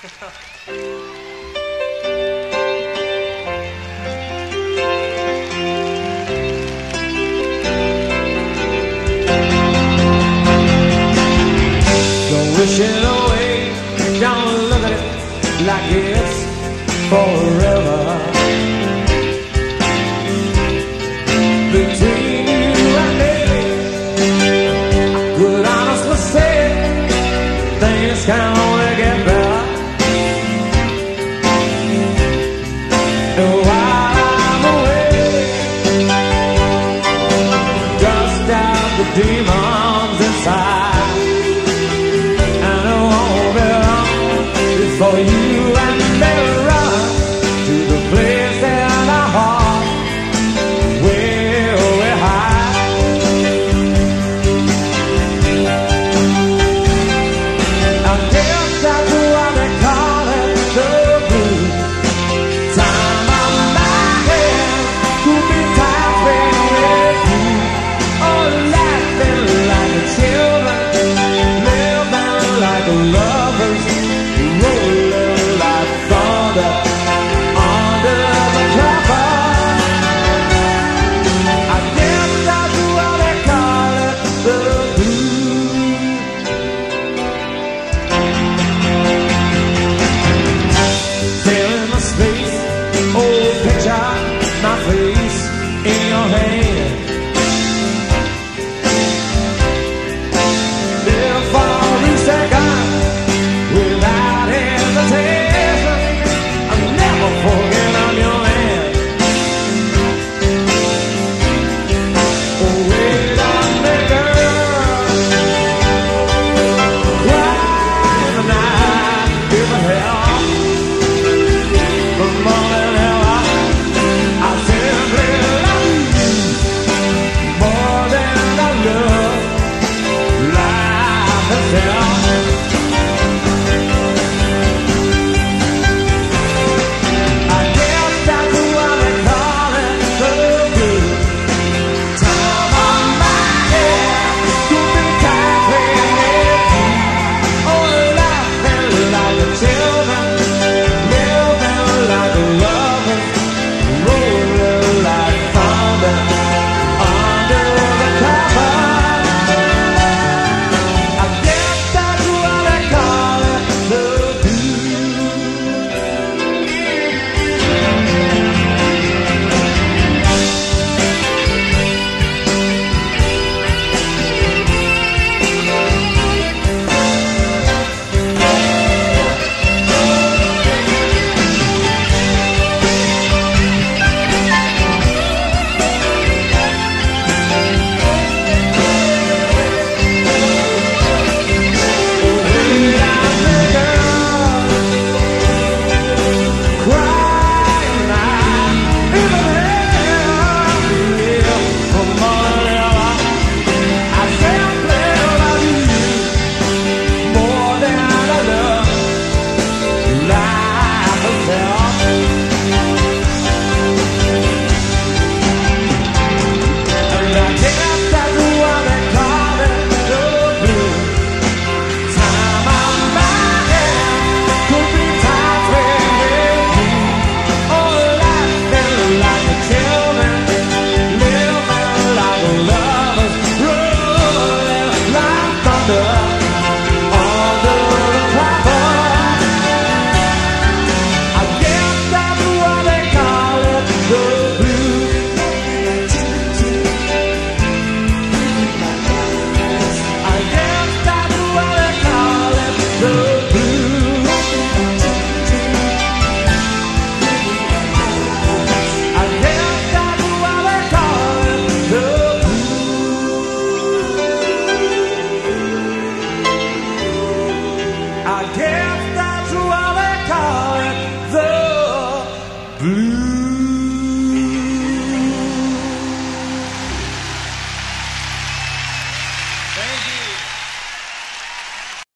Don't wish it away, don't look at it like it's forever. sorriso